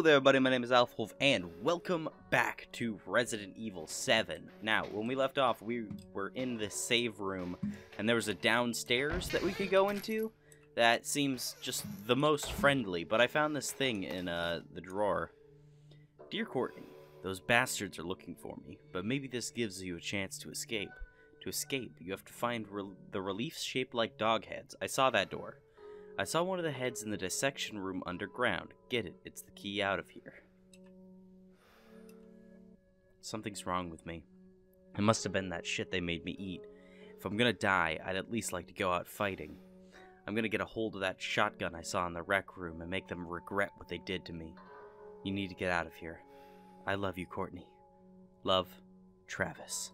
Hello there, buddy. My name is Alf and welcome back to Resident Evil 7. Now, when we left off, we were in the save room, and there was a downstairs that we could go into that seems just the most friendly, but I found this thing in uh, the drawer. Dear Courtney, those bastards are looking for me, but maybe this gives you a chance to escape. To escape, you have to find re the reliefs shaped like dog heads. I saw that door. I saw one of the heads in the dissection room underground. Get it, it's the key out of here. Something's wrong with me. It must have been that shit they made me eat. If I'm gonna die, I'd at least like to go out fighting. I'm gonna get a hold of that shotgun I saw in the rec room and make them regret what they did to me. You need to get out of here. I love you, Courtney. Love, Travis.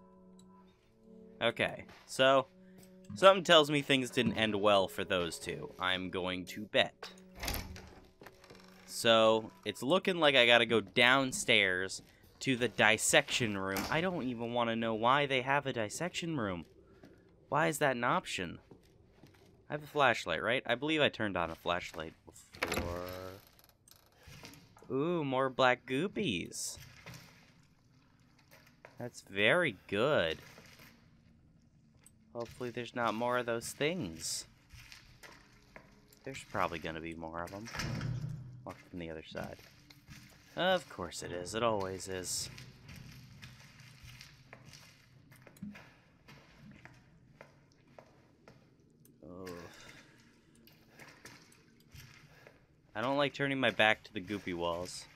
Okay, so something tells me things didn't end well for those two. I'm going to bet. So it's looking like I gotta go downstairs to the dissection room. I don't even want to know why they have a dissection room. Why is that an option? I have a flashlight, right? I believe I turned on a flashlight before. Ooh, more black goopies. That's very good. Hopefully there's not more of those things. There's probably going to be more of them. Walk from the other side. Of course it is. It always is. Oh. I don't like turning my back to the goopy walls.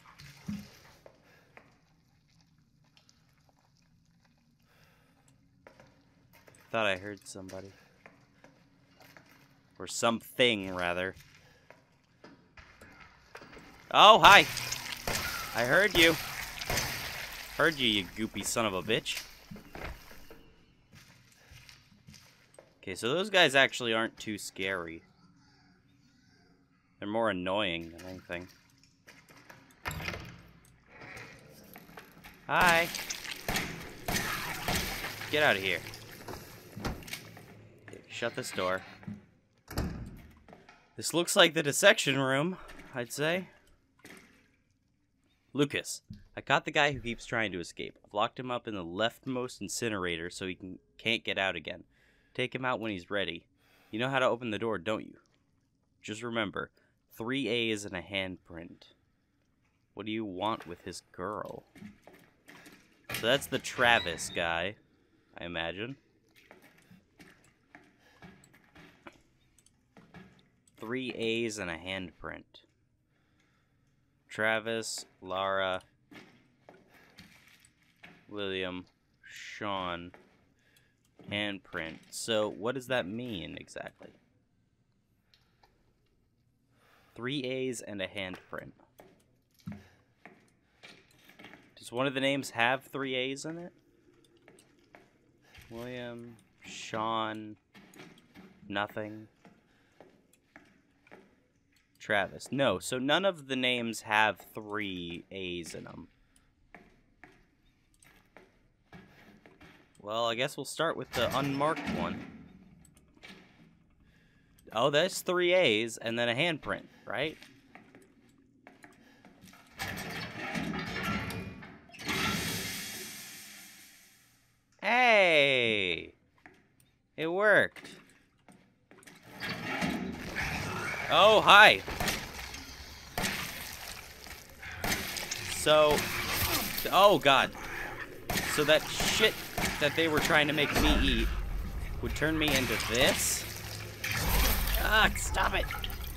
Thought I heard somebody. Or something, rather. Oh, hi! I heard you. Heard you, you goopy son of a bitch. Okay, so those guys actually aren't too scary. They're more annoying than anything. Hi! Get out of here. Shut this door. This looks like the dissection room, I'd say. Lucas, I caught the guy who keeps trying to escape. I've locked him up in the leftmost incinerator so he can, can't get out again. Take him out when he's ready. You know how to open the door, don't you? Just remember, three A's and a handprint. What do you want with his girl? So that's the Travis guy, I imagine. Three A's and a handprint. Travis, Lara, William, Sean, handprint. So what does that mean exactly? Three A's and a handprint. Does one of the names have three A's in it? William, Sean, nothing. Travis. No, so none of the names have three A's in them. Well, I guess we'll start with the unmarked one. Oh, that's three A's and then a handprint, right? Hey! It worked. Oh, hi. So, oh god. So that shit that they were trying to make me eat would turn me into this? Ah, stop it.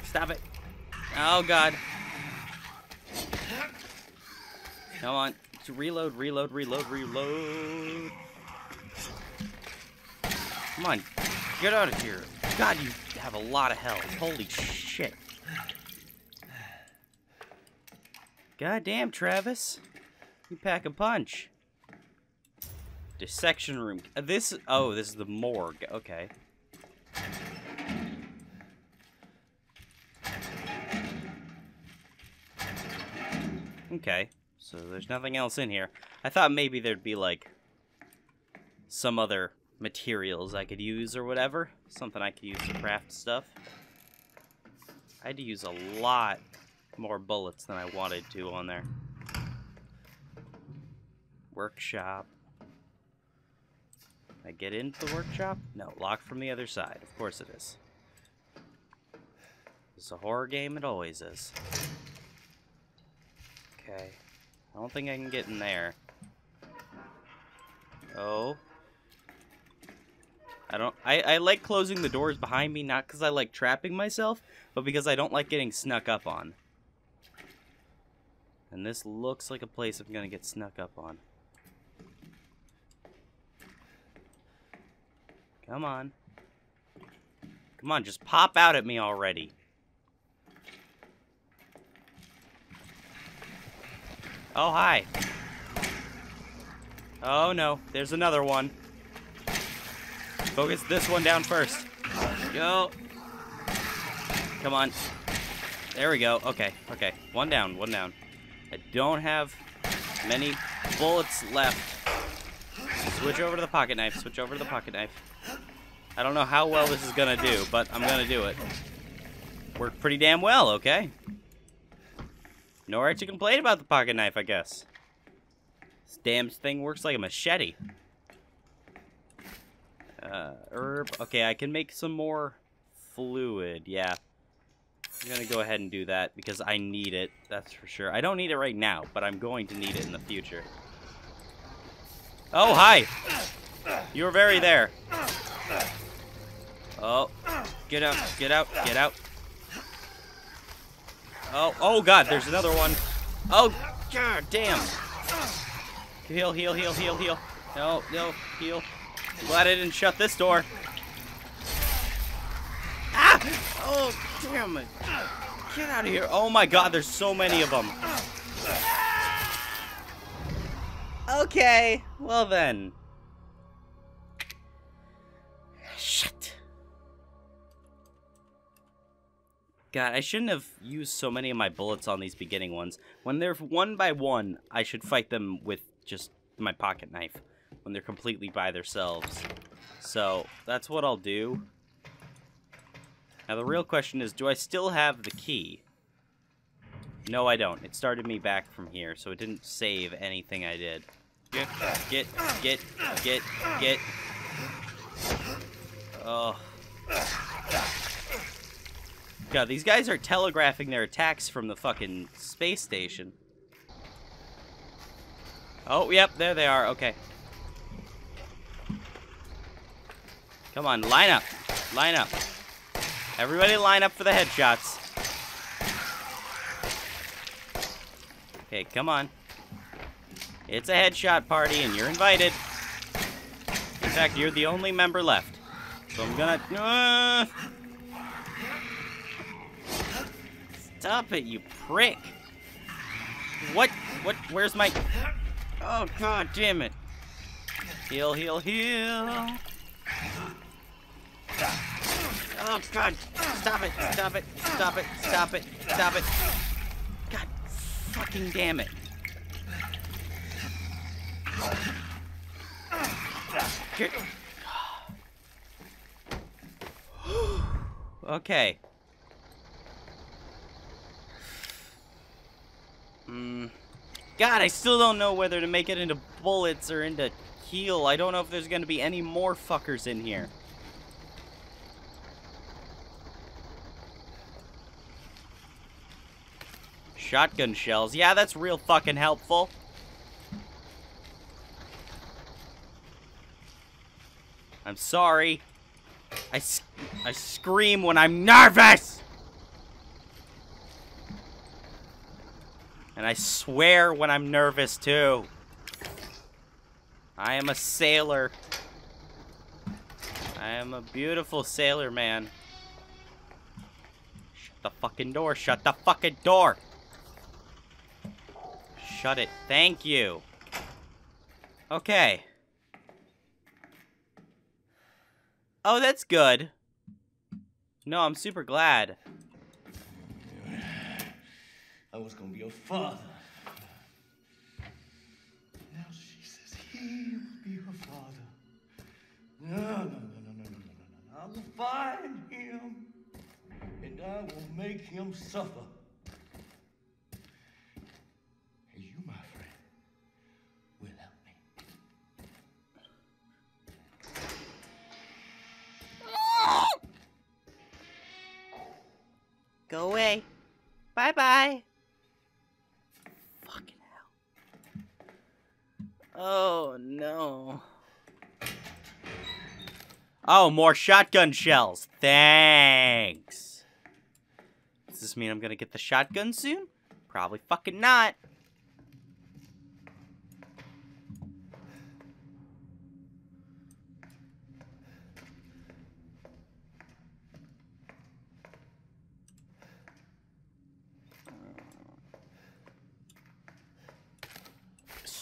Stop it. Oh god. Come on. Reload, reload, reload, reload. Come on. Get out of here. God, you have a lot of health. Holy shit. God damn, Travis. You pack a punch. Dissection room. Uh, this, oh, this is the morgue. Okay. Okay. So there's nothing else in here. I thought maybe there'd be, like, some other materials I could use or whatever. Something I could use to craft stuff. I had to use a lot more bullets than I wanted to on there. Workshop. I get into the workshop? No, locked from the other side. Of course it is. It's a horror game, it always is. Okay. I don't think I can get in there. Oh. I don't- I, I like closing the doors behind me, not because I like trapping myself, but because I don't like getting snuck up on. And this looks like a place I'm gonna get snuck up on. Come on. Come on, just pop out at me already. Oh, hi. Oh, no. There's another one. Focus this one down first. Go. Come on. There we go. Okay, okay. One down, one down. I don't have many bullets left. Switch over to the pocket knife. Switch over to the pocket knife. I don't know how well this is gonna do, but I'm gonna do it. Worked pretty damn well, okay? No right to complain about the pocket knife, I guess. This damn thing works like a machete. Uh, herb. Okay, I can make some more fluid. Yeah. I'm gonna go ahead and do that because I need it. That's for sure. I don't need it right now, but I'm going to need it in the future. Oh, hi! You were very there. Oh, get out, get out, get out. Oh, oh god, there's another one. Oh, god damn. Heal, heal, heal, heal, heal. No, no, heal. Glad I didn't shut this door. Ah! Oh, damn it. Get out of here. Oh my god, there's so many of them. Okay, well then. Shit. God, I shouldn't have used so many of my bullets on these beginning ones. When they're one by one, I should fight them with just my pocket knife. When they're completely by themselves. So, that's what I'll do. Now the real question is, do I still have the key? No, I don't. It started me back from here, so it didn't save anything I did. Get, get, get, get, get. Oh. God, these guys are telegraphing their attacks from the fucking space station. Oh, yep, there they are. Okay. Come on, line up. Line up. Everybody line up for the headshots. Okay, come on. It's a headshot party, and you're invited. In fact, you're the only member left. So I'm gonna... Uh, stop it, you prick. What? What? Where's my... Oh, god damn it. Heal, heal, heal. Oh, God. Stop it. Stop it. Stop it. Stop it. Stop it. God fucking damn it. Get... okay. Hmm. God, I still don't know whether to make it into bullets or into heal. I don't know if there's going to be any more fuckers in here. Shotgun shells. Yeah, that's real fucking helpful. I'm sorry. I, I scream when I'm nervous! And I swear when I'm nervous, too. I am a sailor. I am a beautiful sailor man. Shut the fucking door. Shut the fucking door. Shut it. Thank you. Okay. Oh, that's good. No, I'm super glad. I was gonna be your father. Now she says he will be her father. No, no, no, no, no, no, no, no, no. I will find him and I will make him suffer. Go away. Bye-bye. Fucking hell. Oh, no. Oh, more shotgun shells. Thanks. Does this mean I'm gonna get the shotgun soon? Probably fucking not.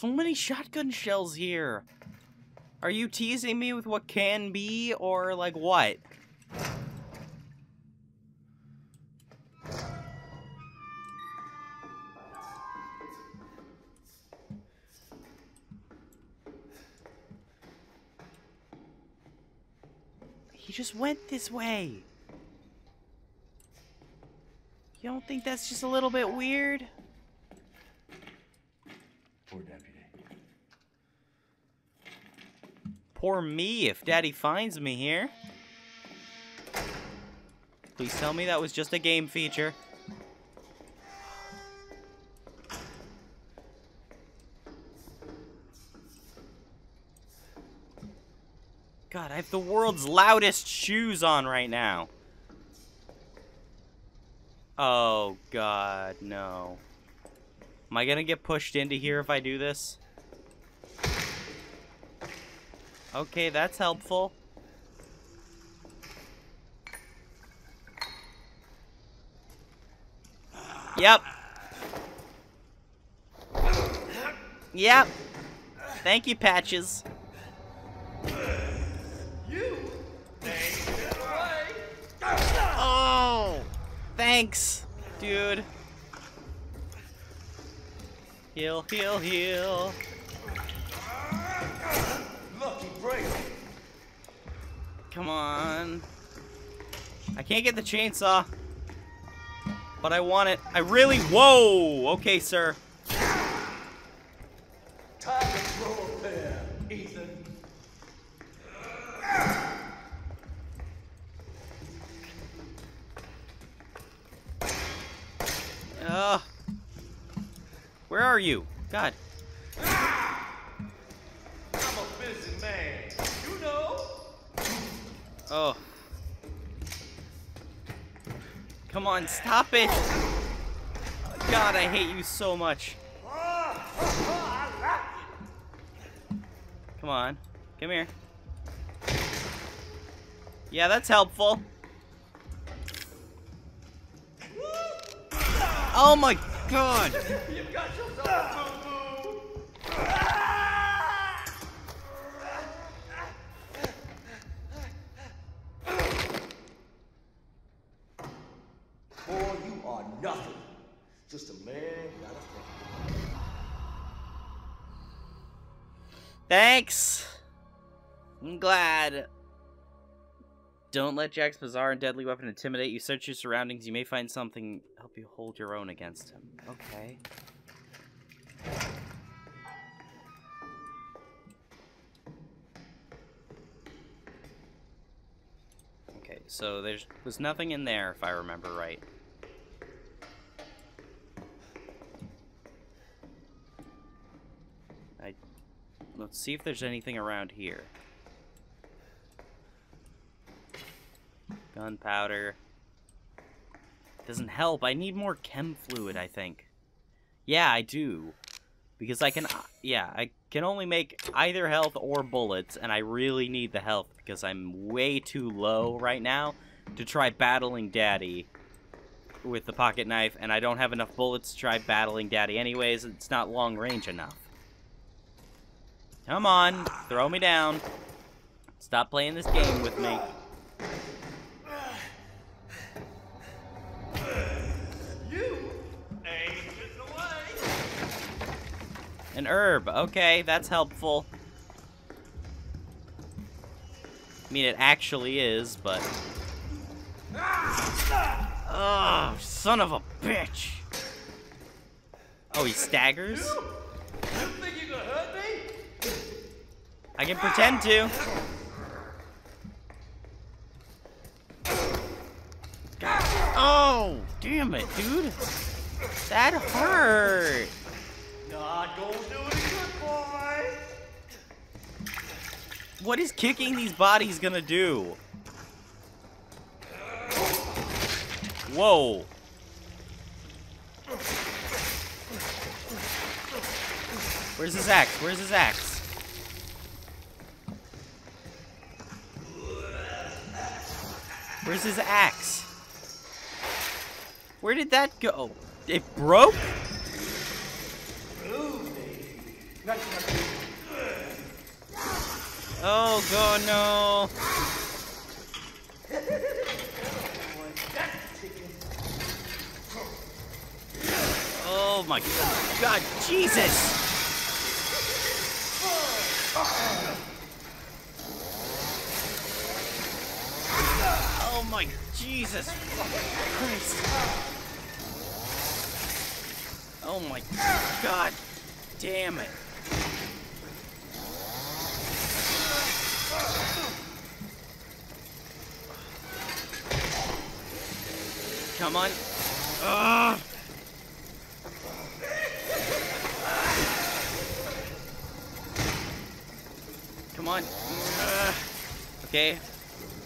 So many shotgun shells here. Are you teasing me with what can be, or like what? He just went this way. You don't think that's just a little bit weird? Poor deputy. Poor me if Daddy finds me here. Please tell me that was just a game feature. God, I have the world's loudest shoes on right now. Oh, God, no. Am I gonna get pushed into here if I do this? Okay, that's helpful. Yep. Yep. Thank you, Patches. Oh! Thanks, dude. Heal, heal, heal. Come on. I can't get the chainsaw. But I want it. I really. Whoa! Okay, sir. Ethan. Ugh. Where are you? God. On, stop it! God, I hate you so much. Come on. Come here. Yeah, that's helpful. Oh my god! You got yourself a boo-boo. Boy, you are nothing. Just a man got a friend. Thanks! I'm glad. Don't let Jack's bizarre and deadly weapon intimidate you. Search your surroundings. You may find something help you hold your own against him. Okay. Okay, so there's was nothing in there if I remember right. Let's see if there's anything around here. Gunpowder. Doesn't help. I need more chem fluid, I think. Yeah, I do. Because I can, uh, yeah, I can only make either health or bullets, and I really need the health because I'm way too low right now to try battling Daddy with the pocket knife, and I don't have enough bullets to try battling Daddy anyways. It's not long range enough. Come on, throw me down. Stop playing this game with me. You ain't away. An herb. Okay, that's helpful. I mean, it actually is, but... Oh, son of a bitch! Oh, he staggers? You think you gonna hurt me? I can pretend to. God. Oh! damn it, dude. That hurt. Not gonna do it again, boy. What is kicking these bodies gonna do? Whoa. Where's his axe? Where's his axe? Where's his axe? Where did that go? It broke? Oh god no. Oh my god, Jesus! Oh my Jesus Christ! Oh my god damn it! Come on. Ugh. Come on. Ugh. Okay.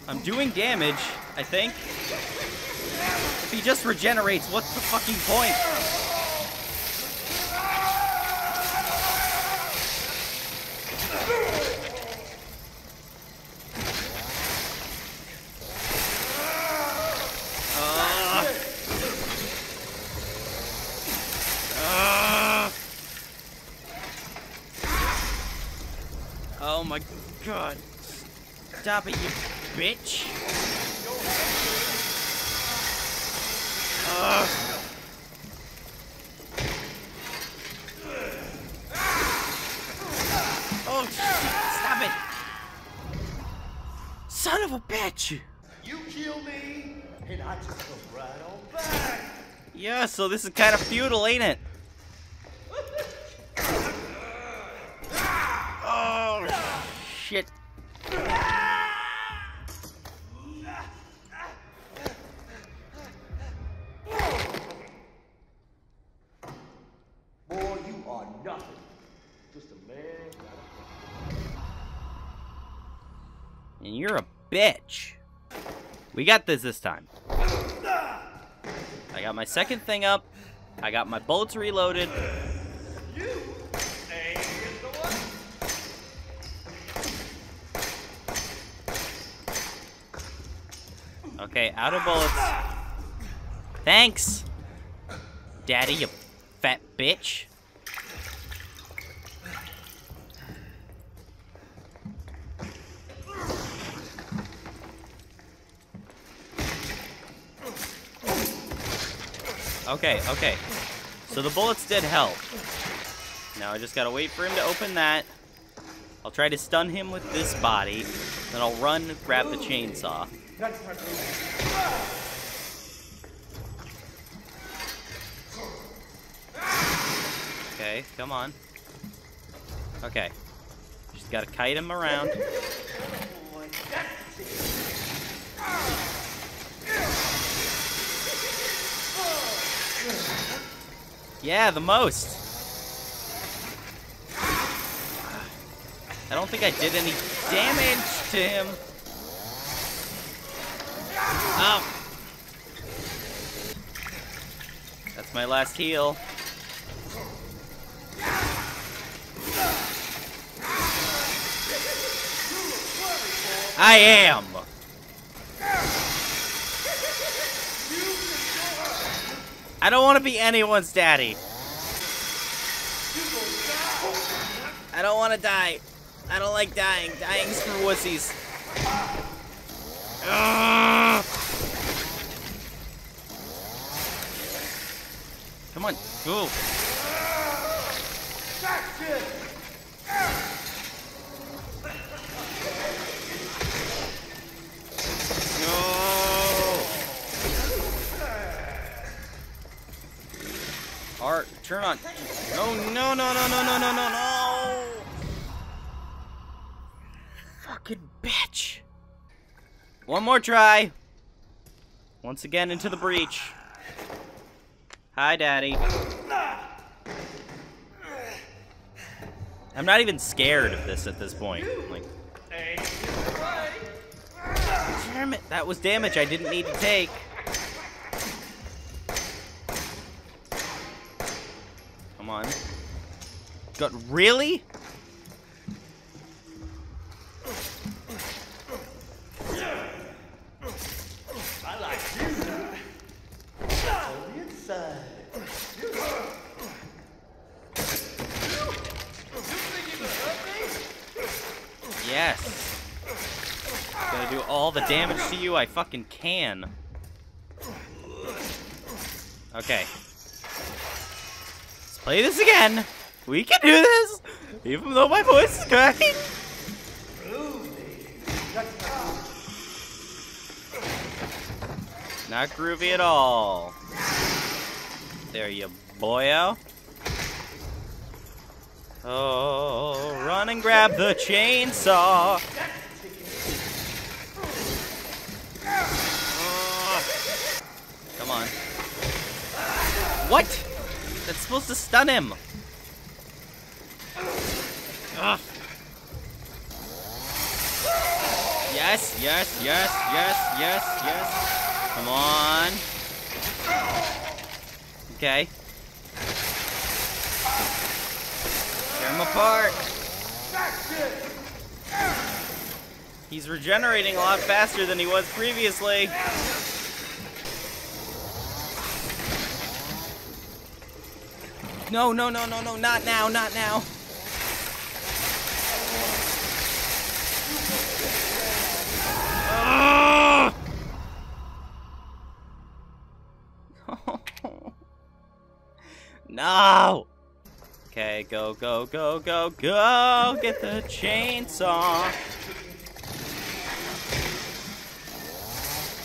I'm doing damage, I think. If he just regenerates, what's the fucking point? Ugh. Ugh. Oh my god. Stop it, you bitch. Yeah, so this is kind of feudal, ain't it? Oh, shit. Boy, you are nothing. Just a man. And you're a bitch. We got this this time. Got my second thing up. I got my bullets reloaded. Okay, out of bullets. Thanks, Daddy, you fat bitch. Okay, okay. So the bullets did help. Now I just gotta wait for him to open that. I'll try to stun him with this body. Then I'll run, grab the chainsaw. Okay, come on. Okay. Just gotta kite him around. Yeah, the most. I don't think I did any damage to him. Oh. That's my last heal. I am. I don't want to be anyone's daddy. I don't want to die. I don't like dying. Dying's for wussies. Ugh. Come on, go. No. Art, turn on. No, no, no, no, no, no, no, no, no. Fucking bitch. One more try. Once again into the breach. Hi, Daddy. I'm not even scared of this at this point. Like, damn it, that was damage I didn't need to take. Come on. Got really? I like you. On the inside. Yes. Gonna do all the damage to you I fucking can. Okay. Play this again. We can do this, even though my voice is cracking. Not groovy at all. There you boyo. Oh, run and grab the chainsaw. Oh. Come on. What? That's supposed to stun him. Ugh. Yes, yes, yes, yes, yes, yes. Come on. Okay. Tear him apart. He's regenerating a lot faster than he was previously. No, no, no, no, no, not now, not now. No! Okay, go, go, go, go, go! Get the chainsaw!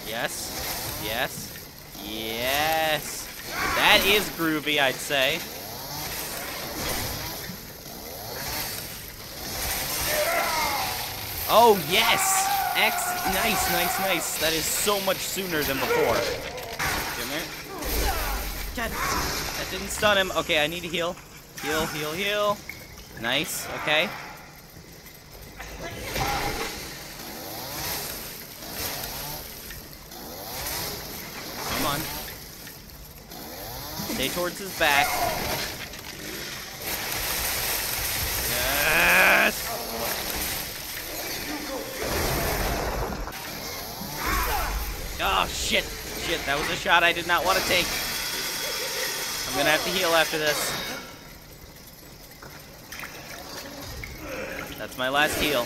Yes, yes, yes! That is groovy, I'd say. Oh, yes! X, nice, nice, nice. That is so much sooner than before. Come here. God, that didn't stun him. Okay, I need to heal. Heal, heal, heal. Nice, okay. Come on. Stay towards his back. Yes! Oh, shit. Shit, that was a shot I did not want to take. I'm gonna have to heal after this. That's my last heal.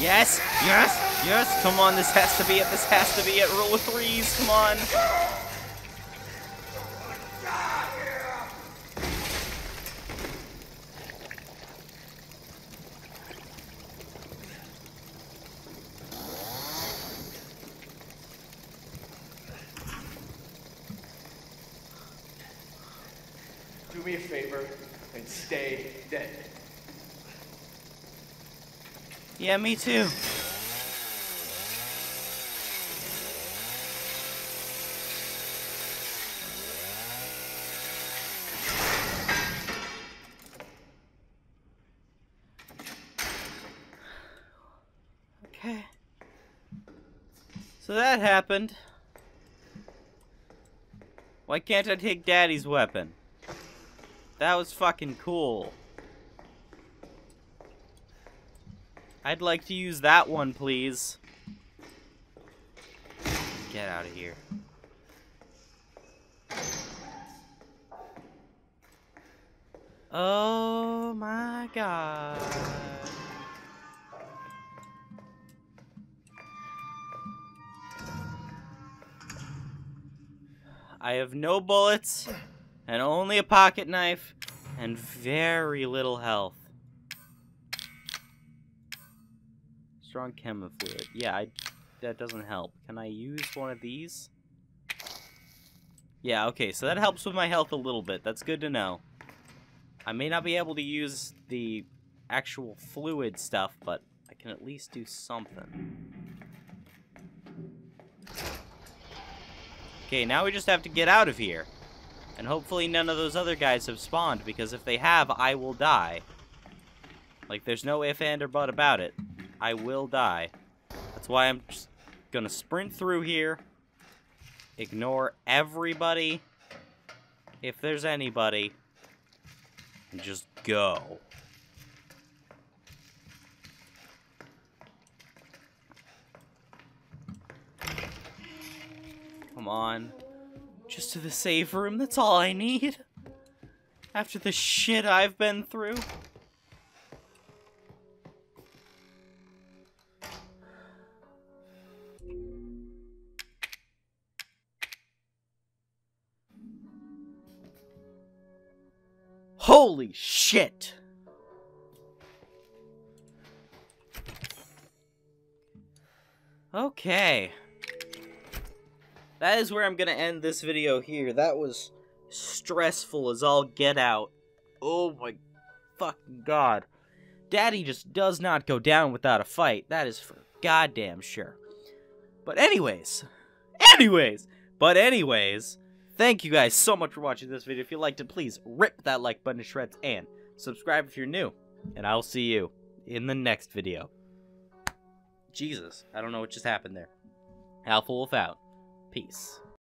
Yes, yes, yes. Come on, this has to be it. This has to be it. Rule of threes. Come on. Do me a favor and stay dead. Yeah, me too. Okay. So that happened. Why can't I take Daddy's weapon? That was fucking cool. I'd like to use that one, please. Get out of here. Oh my god. I have no bullets and only a pocket knife and very little health. Strong chem fluid. Yeah, I, that doesn't help. Can I use one of these? Yeah, okay, so that helps with my health a little bit. That's good to know. I may not be able to use the actual fluid stuff, but I can at least do something. Okay, now we just have to get out of here. And hopefully none of those other guys have spawned, because if they have, I will die. Like, there's no if, and, or but about it. I will die. That's why I'm just gonna sprint through here. Ignore everybody. If there's anybody. And just go. Come on. Just to the save room, that's all I need. After the shit I've been through. Holy shit! Okay. That is where I'm gonna end this video here. That was stressful as all get out. Oh my fucking god. Daddy just does not go down without a fight. That is for goddamn sure. But anyways, anyways, but anyways, thank you guys so much for watching this video. If you liked it, please rip that like button to shreds and subscribe if you're new. And I'll see you in the next video. Jesus, I don't know what just happened there. Alpha Wolf out. Peace.